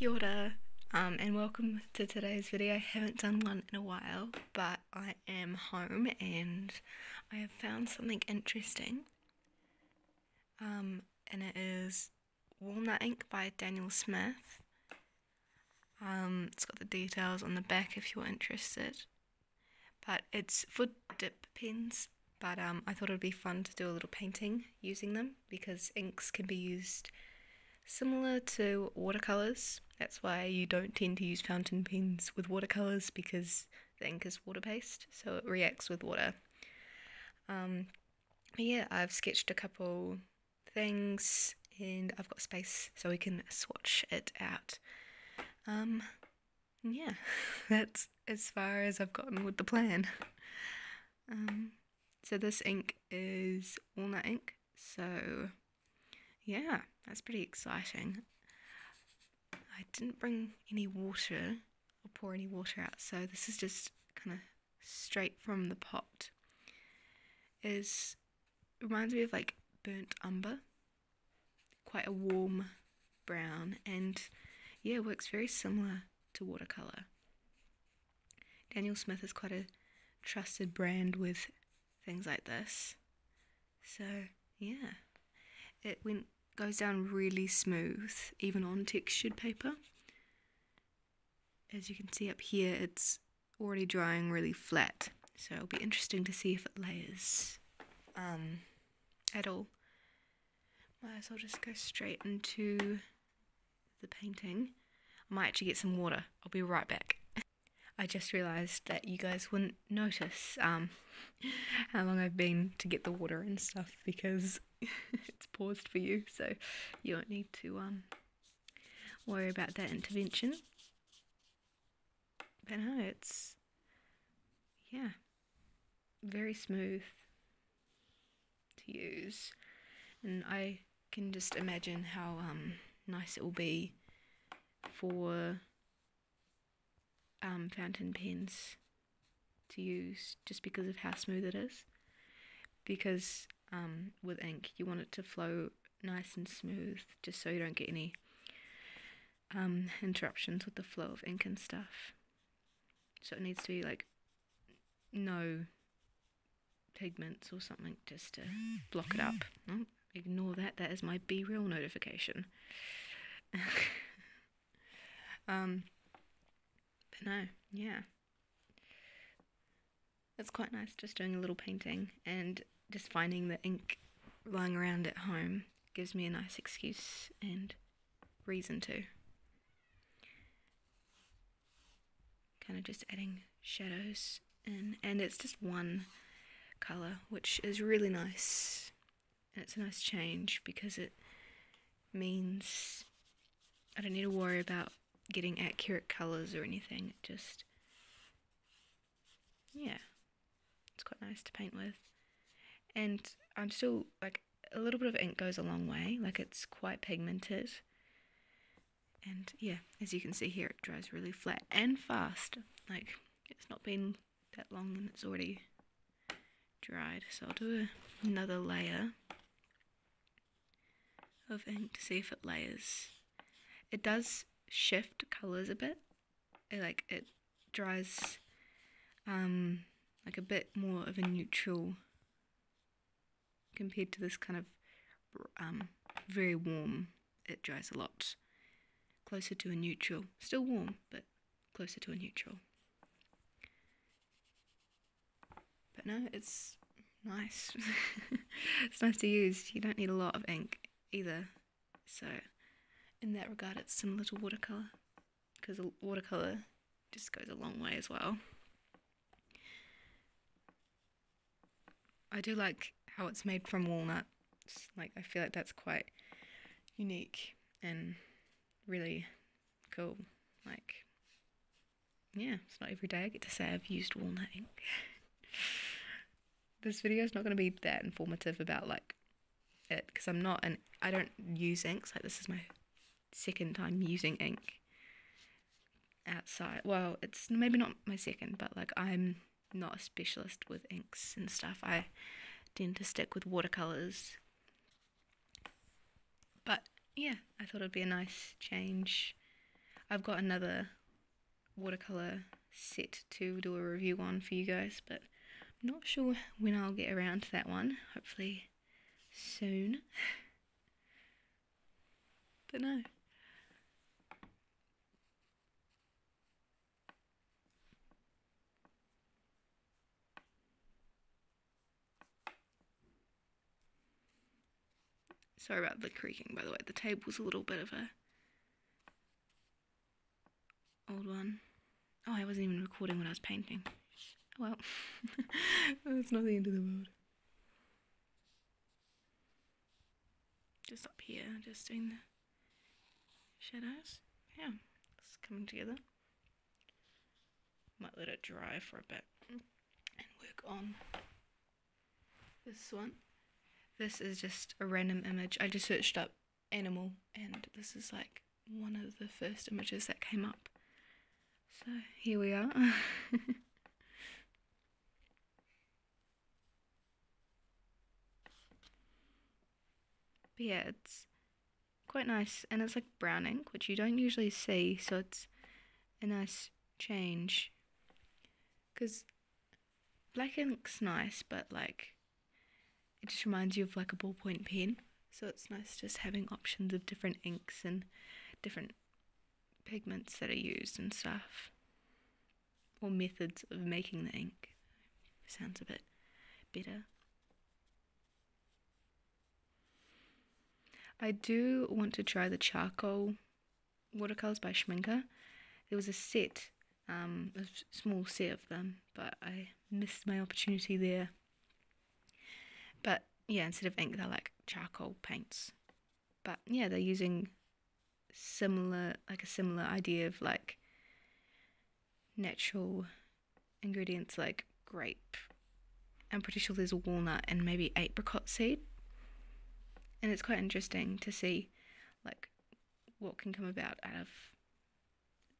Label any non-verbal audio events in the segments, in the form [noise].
Kia ora, um, and welcome to today's video. I haven't done one in a while, but I am home and I have found something interesting. Um, and it is Walnut Ink by Daniel Smith. Um, it's got the details on the back if you're interested. But it's for dip pens, but um, I thought it would be fun to do a little painting using them because inks can be used similar to watercolors. That's why you don't tend to use fountain pens with watercolors because the ink is water based, so it reacts with water. Um, yeah, I've sketched a couple things and I've got space so we can swatch it out. Um, yeah, [laughs] that's as far as I've gotten with the plan. Um, so this ink is walnut ink, so yeah, that's pretty exciting. I didn't bring any water or pour any water out, so this is just kind of straight from the pot. Is reminds me of like burnt umber, quite a warm brown, and yeah, works very similar to watercolor. Daniel Smith is quite a trusted brand with things like this, so yeah, it went goes down really smooth, even on textured paper. As you can see up here, it's already drying really flat, so it'll be interesting to see if it layers um, at all. Might as well just go straight into the painting. I might actually get some water. I'll be right back. I just realised that you guys wouldn't notice um, [laughs] how long I've been to get the water and stuff because [laughs] it's paused for you, so you don't need to um, worry about that intervention. But no, it's yeah, very smooth to use, and I can just imagine how um, nice it will be for um, fountain pens to use just because of how smooth it is. Because um, with ink, you want it to flow nice and smooth just so you don't get any um, interruptions with the flow of ink and stuff. So it needs to be like no pigments or something just to block it up. [gasps] Oh, ignore that, that is my Be Real notification. [laughs] um, but no, yeah. It's quite nice just doing a little painting and just finding the ink lying around at home gives me a nice excuse and reason to. Kind of just adding shadows in, and it's just one colour, which is really nice. And it's a nice change because it means I don't need to worry about getting accurate colours or anything. It just, yeah, it's quite nice to paint with. And I'm still, like, a little bit of ink goes a long way. Like, it's quite pigmented. And yeah, as you can see here, it dries really flat and fast. Like, it's not been that long and it's already dried. So I'll do a, another layer of ink to see if it layers. It does shift colors a bit. It, like it dries um, like a bit more of a neutral compared to this kind of um, very warm. It dries a lot closer to a neutral. Still warm, but closer to a neutral. But no, it's nice. [laughs] it's nice to use. You don't need a lot of ink either. So in that regard, it's similar to watercolor because watercolor just goes a long way as well. I do like how it's made from walnut. Like I feel like that's quite unique and really cool. Like, yeah, it's not every day I get to say I've used walnut ink. [laughs] this video is not going to be that informative about like it because I'm not and I don't use inks. Like this is my second time using ink outside. Well, it's maybe not my second, but like I'm not a specialist with inks and stuff. I tend to stick with watercolors. But yeah, I thought it'd be a nice change. I've got another watercolor set to do a review on for you guys, but I'm not sure when I'll get around to that one. Hopefully soon. [laughs] but no. Sorry about the creaking, by the way. The table's a little bit of a old one. Oh, I wasn't even recording when I was painting. Well, [laughs] that's not the end of the world. Just up here, just doing the shadows. Yeah, it's coming together. Might let it dry for a bit and work on this one. This is just a random image. I just searched up animal and this is like one of the first images that came up. So here we are. [laughs] but yeah, it's quite nice and it's like brown ink, which you don't usually see, so it's a nice change. Because black ink's nice, but like it just reminds you of like a ballpoint pen. So it's nice just having options of different inks and different pigments that are used and stuff. Or methods of making the ink. Sounds a bit better. I do want to try the charcoal watercolors by Schmincke. There was a set, um, a small set of them, but I missed my opportunity there. But yeah, instead of ink, they're like charcoal paints. But yeah, they're using similar, like a similar idea of like natural ingredients like grape. I'm pretty sure there's a walnut and maybe apricot seed. And it's quite interesting to see like what can come about out of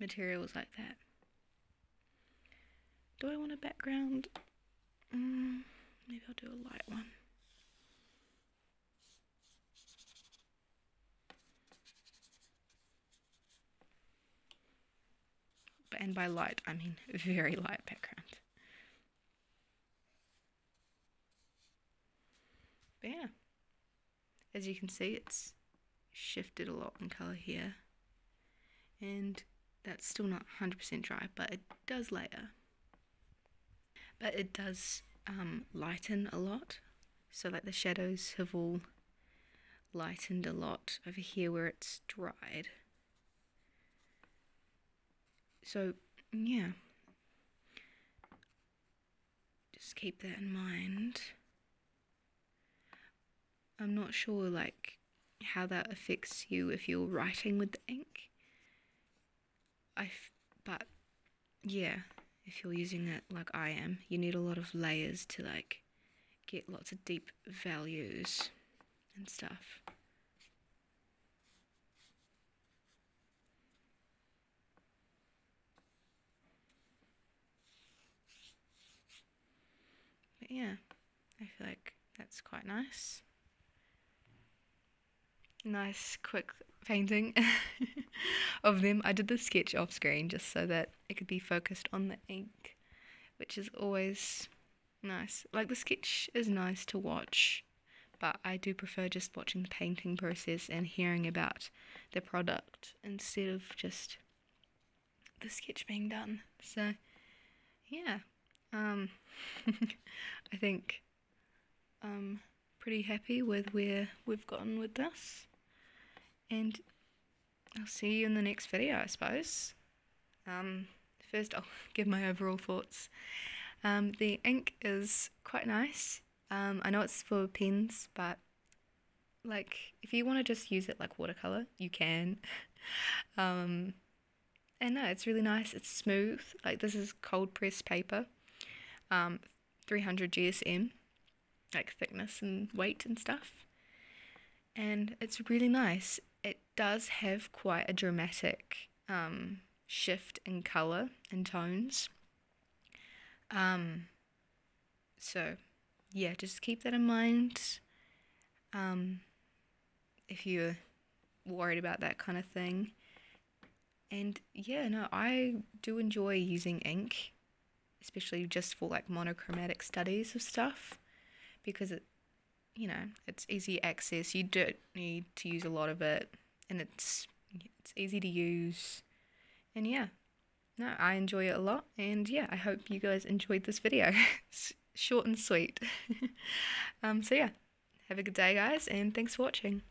materials like that. Do I want a background? Mm, maybe I'll do a light one. And by light I mean [laughs] very light background. But yeah, as you can see, it's shifted a lot in color here, and that's still not 100% dry, but it does layer. But it does um, lighten a lot, so like the shadows have all lightened a lot over here where it's dried. So, yeah. Just keep that in mind. I'm not sure, like, how that affects you if you're writing with the ink. I, but yeah, if you're using it like I am, you need a lot of layers to like get lots of deep values and stuff. Yeah, I feel like that's quite nice. Nice, quick painting [laughs] of them. I did the sketch off screen just so that it could be focused on the ink, which is always nice. Like the sketch is nice to watch, but I do prefer just watching the painting process and hearing about the product instead of just the sketch being done. So, yeah. Um, [laughs] I think I'm pretty happy with where we've gotten with this. And I'll see you in the next video, I suppose. Um, first, I'll [laughs] give my overall thoughts. Um, the ink is quite nice. Um, I know it's for pens, but like if you want to just use it like watercolor, you can. [laughs] um, and no, it's really nice. It's smooth. Like this is cold press paper um, 300 GSM, like thickness and weight and stuff. And it's really nice. It does have quite a dramatic um, shift in colour and tones. Um, so, yeah, just keep that in mind. Um, if you're worried about that kind of thing. and yeah, no, I do enjoy using ink, especially just for like monochromatic studies of stuff, because it, you know, it's easy access. You don't need to use a lot of it, and it's it's easy to use, and yeah, no, I enjoy it a lot, and yeah, I hope you guys enjoyed this video. [laughs] short and sweet. [laughs] um, so yeah, have a good day, guys, and thanks for watching.